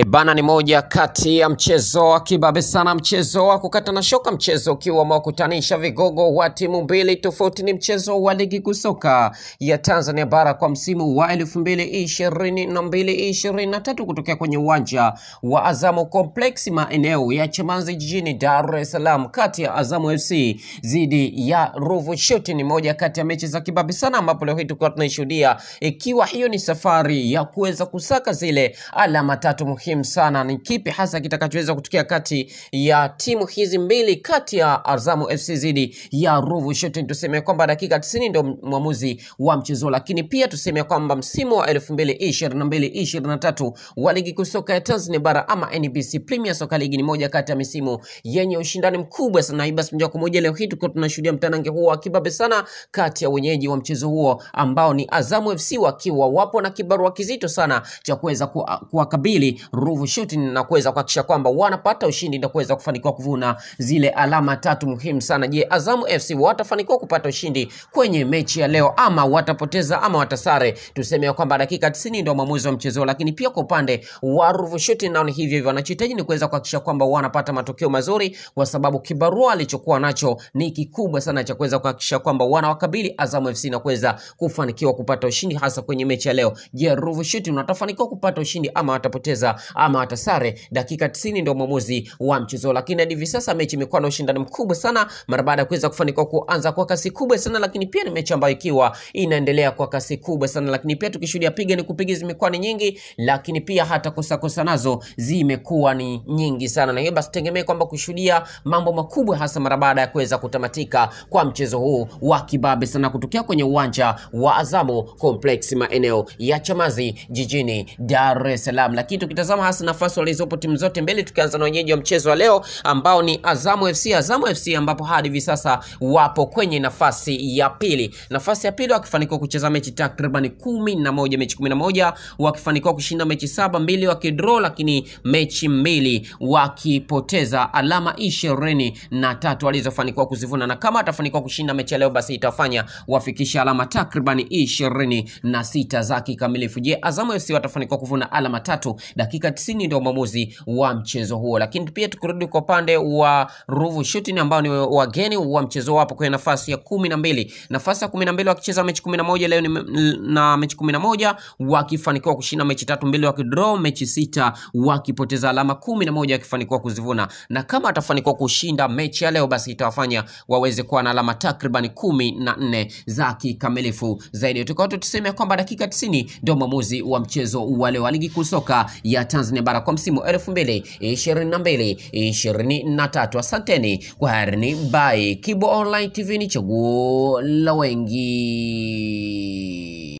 Ebana ni moja kati ya mchezo wa kibabe sana, mchezo wa kukata na shoka, mchezo ukiwa umewakutanisha vigogo wa timu mbili tofauti. Ni mchezo wa ligi kuu soka ya Tanzania bara kwa msimu wa elfu mbili ishirini na mbili ishirini na tatu kutokea kwenye uwanja wa Azamu Complex maeneo ya Chamazi jijini Dar es Salaam, kati ya Azamu FC dhidi ya Ruvu Shooting. Ni moja kati ya mechi za kibabe sana, ambapo leo hii tukiwa tunaishuhudia ikiwa hiyo ni safari ya kuweza kusaka zile alama tatu muhimu sana. Ni kipi hasa kitakachoweza kutokea kati ya timu hizi mbili, kati ya Azamu FC dhidi ya Ruvu Shooting? Tuseme kwamba dakika 90 ndio mwamuzi wa mchezo, lakini pia tuseme kwamba msimu wa 2022 23 wa ligi kuu soka ya Tanzania bara ama NBC Premier Soccer League ni moja kati ya misimu yenye ushindani mkubwa sana. Hii basi moja kwa moja leo hii tukiwa tunashuhudia mtanange huo wa kibabe sana kati ya wenyeji wa mchezo huo ambao ni Azamu FC wakiwa wapo na kibarua kizito sana cha kuweza kuwa- kuwakabili Ruvu Shooting na kuweza kuhakikisha kwamba wanapata ushindi na kuweza kufanikiwa kuvuna zile alama tatu muhimu sana. Je, Azamu FC watafanikiwa kupata ushindi kwenye mechi ya leo ama watapoteza ama watasare? Tuseme ya kwamba dakika 90 ndio mwamuzi wa mchezo, lakini pia kwa upande wa Ruvu Shooting nao ni hivyo hivyo, wanachohitaji ni kuweza kuhakikisha kwamba wanapata matokeo mazuri, kwa sababu kibarua alichokuwa nacho ni kikubwa sana cha kuweza kuhakikisha kwamba wanawakabili Azamu FC na kuweza kufanikiwa kupata ushindi hasa kwenye mechi ya leo. Je, Ruvu Shooting watafanikiwa kupata ushindi ama watapoteza ama watasare? Dakika 90 ndio mwamuzi wa mchezo, lakini hadi sasa mechi imekuwa na ushindani mkubwa sana mara baada ya kuweza kufanikiwa kuanza kwa kasi kubwa sana, lakini pia ni mechi ambayo ikiwa inaendelea kwa kasi kubwa sana, lakini pia tukishuhudia piga ni kupiga zimekuwa ni nyingi, lakini pia hata kosa kosa nazo zimekuwa ni nyingi sana, na hiyo basi tegemee kwamba kushuhudia mambo makubwa hasa mara baada ya kuweza kutamatika kwa mchezo huu wa kibabe sana kutokea kwenye uwanja wa Azamu Complex maeneo ya Chamazi jijini Dar es Salaam. Lakini tukitazama hasa nafasi walizopo timu zote mbili, tukianza na wenyeji wa mchezo wa leo ambao ni Azamu FC. Azamu FC ambapo hadi hivi sasa wapo kwenye nafasi ya pili, nafasi ya pili wakifanikiwa kucheza mechi takriban kumi na moja mechi kumi na moja wakifanikiwa kushinda mechi saba, mbili wakidraw, lakini mechi mbili wakipoteza, alama ishirini na tatu walizofanikiwa kuzivuna, na kama atafanikiwa kushinda mechi ya leo, basi itafanya wafikisha alama takriban ishirini na sita za kikamilifu. Je, Azamu FC watafanikiwa kuvuna alama tatu? Dakika 90 ndio mwamuzi wa mchezo huo. Lakini pia tukirudi kwa upande wa Ruvu Shooting ambao ni wageni wa mchezo wapo kwenye nafasi ya kumi na mbili nafasi ya kumi na mbili wakicheza mechi kumi na moja leo ni na mechi kumi na moja wakifanikiwa kushinda mechi tatu mbili wakidraw mechi sita wakipoteza alama kumi na moja wakifanikiwa kuzivuna, na kama atafanikiwa kushinda mechi ya leo basi itawafanya waweze kuwa na alama takriban kumi na nne za kikamilifu zaidi. Tukao tuseme kwamba dakika 90 ndio mwamuzi wa mchezo wa leo wa ligi kuu soka ya Tanzania bara kwa msimu 2022 23. Asanteni kwa harini, bye. Kibo Online TV ni chaguo la wengi.